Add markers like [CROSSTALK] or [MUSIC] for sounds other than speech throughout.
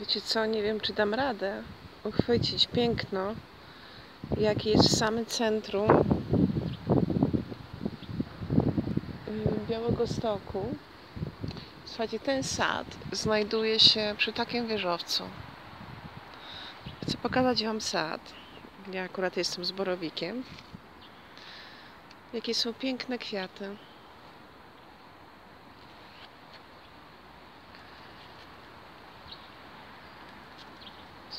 Wiecie co, nie wiem czy dam radę uchwycić piękno, jakie jest w samym centrum y, Białego Stoku. Słuchajcie, ten sad znajduje się przy takim wieżowcu. Chcę pokazać Wam sad. Ja akurat jestem z borowikiem. Jakie są piękne kwiaty.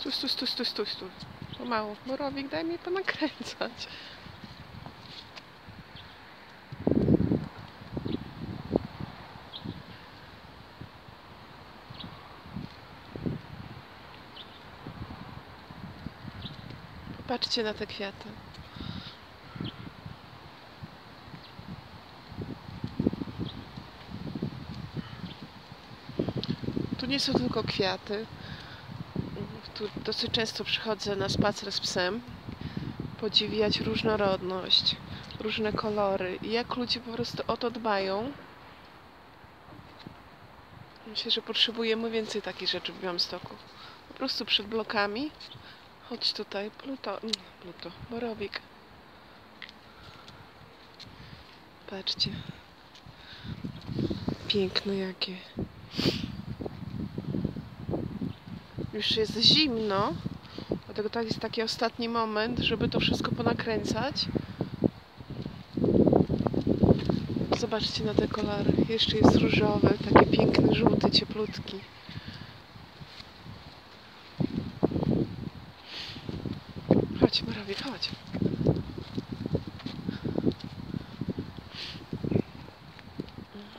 Stój, stój, stój, stój, stój, stój. Pomału. Borowik, daj mi ponakręcać. Popatrzcie na te kwiaty. Tu nie są tylko kwiaty. Tu dosyć często przychodzę na spacer z psem. Podziwiać różnorodność, różne kolory i jak ludzie po prostu o to dbają. Myślę, że potrzebujemy więcej takich rzeczy w Białymstoku. Po prostu przed blokami. Chodź tutaj, Pluto, nie, Pluto, Borowik. Patrzcie. Piękne jakie. Już jest zimno, dlatego tak jest taki ostatni moment, żeby to wszystko ponakręcać. Zobaczcie na te kolory. Jeszcze jest różowy, taki piękny, żółty, cieplutki. Chodź, Borowik, chodź.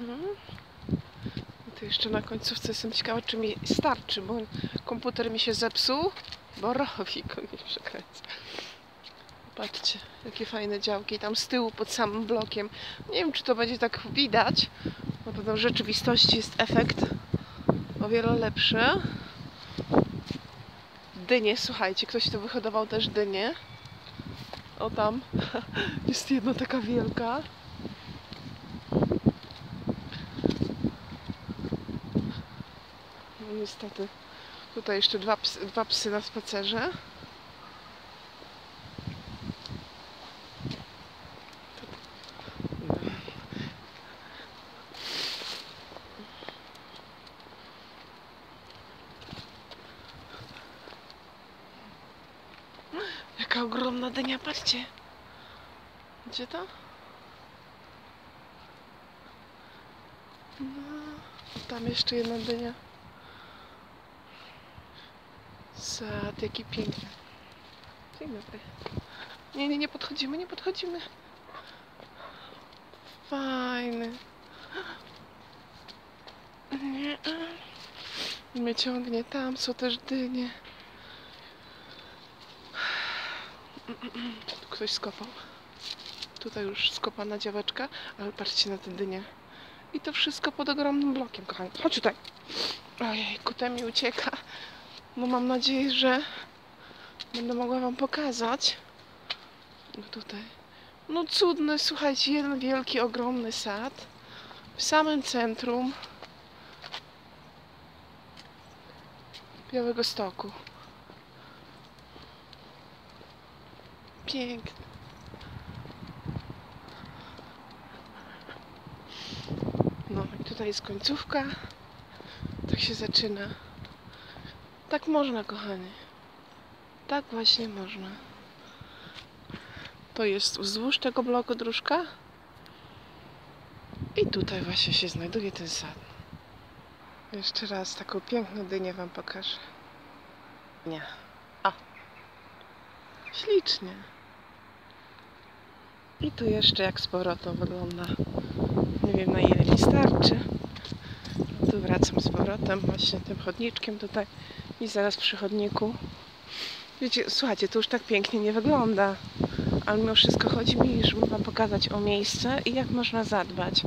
Mhm. Jeszcze na końcówce jestem ciekawa, czy mi starczy, bo komputer mi się zepsuł. Borowik, on mi przekręca. Patrzcie, jakie fajne działki tam z tyłu pod samym blokiem. Nie wiem, czy to będzie tak widać. Na pewno w rzeczywistości jest efekt o wiele lepszy. Dynie, słuchajcie, ktoś tu wyhodował też dynie. O tam [LAUGHS] jest jedna taka wielka. Niestety. Tutaj jeszcze dwa psy, dwa psy na spacerze. Jaka ogromna dynia, patrzcie. Gdzie to? No, tam jeszcze jedna dynia. Sad, jaki piękny. Dzień dobry. Nie, nie, nie podchodzimy, nie podchodzimy. Fajny. Nie. Mnie ciągnie tam, są też dynie. Tu ktoś skopał. Tutaj już skopana działeczka, ale patrzcie na te dynie. I to wszystko pod ogromnym blokiem, kochani. Chodź tutaj. Ojej, kutem mi ucieka. No mam nadzieję, że będę mogła wam pokazać. No tutaj. No cudny, słuchajcie, jeden wielki, ogromny sad. W samym centrum Białego Stoku. Piękny. No i tutaj jest końcówka. Tak się zaczyna. Tak można, kochani. Tak właśnie można. To jest wzdłuż tego bloku dróżka. I tutaj właśnie się znajduje ten sad. Jeszcze raz taką piękną dynię wam pokażę. Nie. A. Ślicznie. I tu jeszcze jak z powrotem wygląda. Nie wiem na ile mi starczy. Tu wracam z powrotem właśnie tym chodniczkiem tutaj i zaraz przy chodniku. Wiecie, słuchajcie, to już tak pięknie nie wygląda. Ale mimo wszystko chodzi mi, żeby wam pokazać o miejsce i jak można zadbać.